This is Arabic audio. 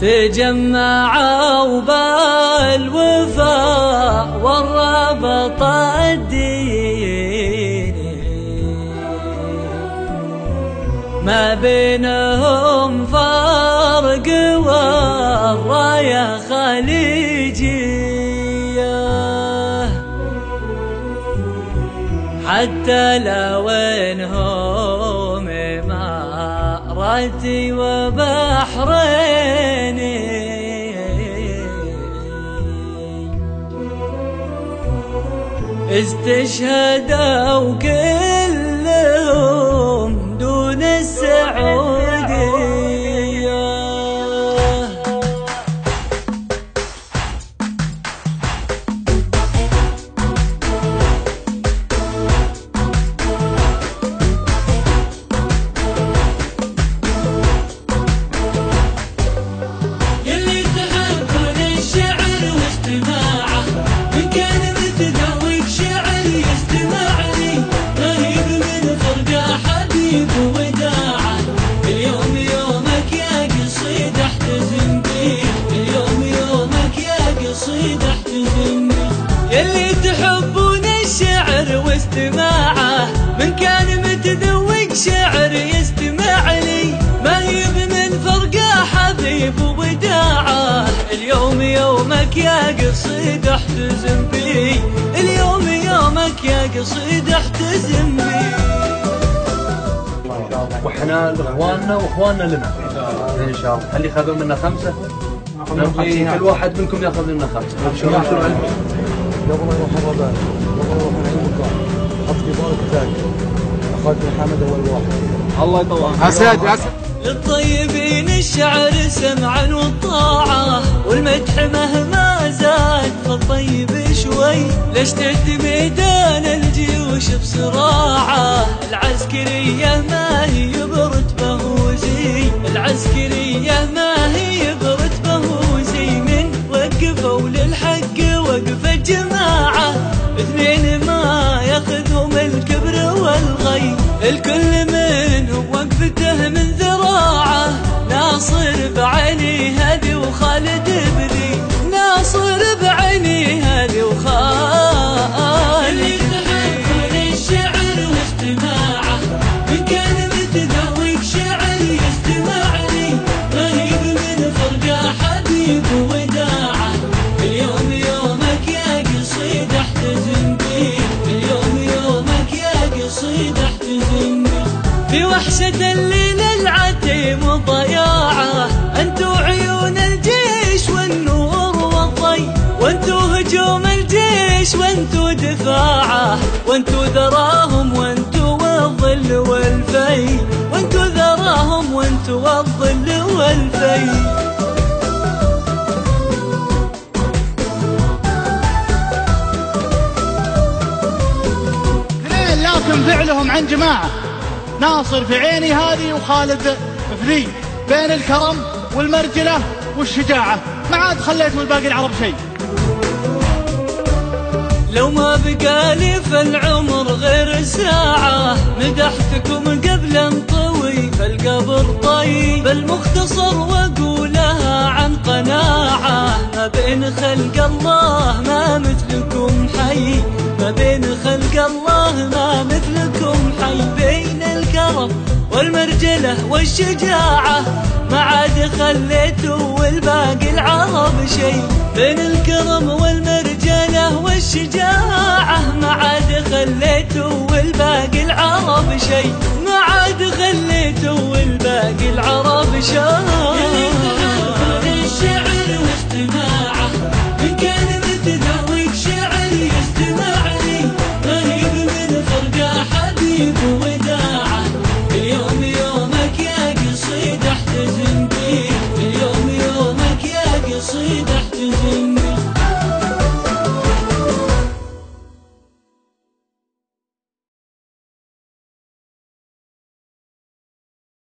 تجمعوا بالوفاء والربط الديني ما بينهم فرق والراية خليجية. حتى لو إنهم اماراتي وبحريني. استشهدوا كلهم بيه يلي تحبون الشعر واستماعه. من كان متذوق شعر يستمع لي ما يب من فرقه حبيب وداعه. اليوم يومك يا قصيد احتزم بي. اليوم يومك يا قصيد احتزم بي. وإحنا لإخواننا وإخواننا لنا. إن شاء الله. خلي ياخذوا منا خمسة؟ كل واحد منكم ياخذ منا خمسة. البيت. قبل ما يروح الرباط قبل ما يروح الدار حط في بالك تاج اخوات محمد اول واحد الله يطول أسد أسد. للطيبين الشعر سمعا وطاعة والمدح مهما زاد فالطيب شوي. ليش تهدي ميدان الجيوش بصراعة؟ العسكرية ما هي برتبة وزي العسكرية الكل منهم وقفته من ذراعه ناصر بعيني هذي وخالد بذي ناصر بعيني هذي اللي وخالد تحبون الشعر لي غريب من فرقه حبيب اليوم يومك يا بيه اليوم يومك يا وحشة الليل العتيم وضياعه انتو عيون الجيش والنور والضي. وانتو هجوم الجيش وانتو دفاعة. وانتو ذراهم وانتو الظل والفي. وانتو ذراهم وانتو الظل والفي. فعلهم عن جماعة. ناصر في عيني هذه وخالد في ذي بين الكرم والمرجلة والشجاعة. ما عاد خليت من باقي العرب شيء. لو ما بقى لي في العمر غير ساعة مدحتكم قبل انطوي فالقبر طيب المختصر واقولها عن قناعة. ما بين خلق الله ما مثلكم حي ما بين خلق الله ما مثلكم والمرجلة والشجاعة ما عاد خليتوا والباقي العرب شيء. بين الكرم والمرجلة والشجاعة ما عاد خليتوا والباقي العرب شيء. ما عاد خليتوا والباقي العرب شيء.